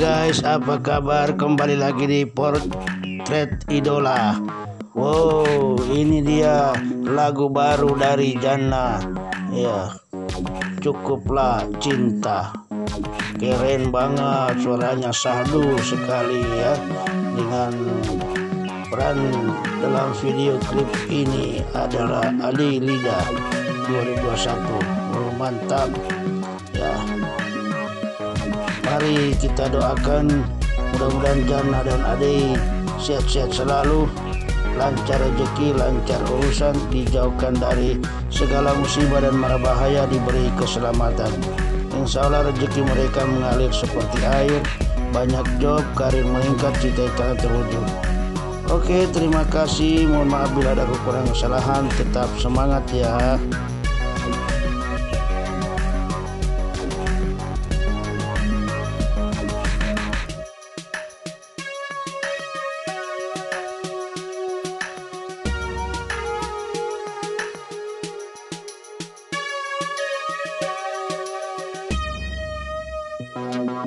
guys, apa kabar? Kembali lagi di Portrait Idola. Wow, ini dia lagu baru dari Jana. Ya, cukuplah cinta. Keren banget, suaranya sahdu sekali ya. Dengan peran dalam video klip ini adalah Ali Lida 2021. Oh, mantap. Ya, Mari kita doakan mudah-mudahan Jana dan Ade sehat-sehat selalu, lancar rezeki, lancar urusan, dijauhkan dari segala musibah dan mara bahaya, diberi keselamatan. Insya Allah rezeki mereka mengalir seperti air, banyak job, karir meningkat, cita-cita terwujud. Oke, terima kasih. Mohon maaf bila ada kekurangan kesalahan. Tetap semangat ya.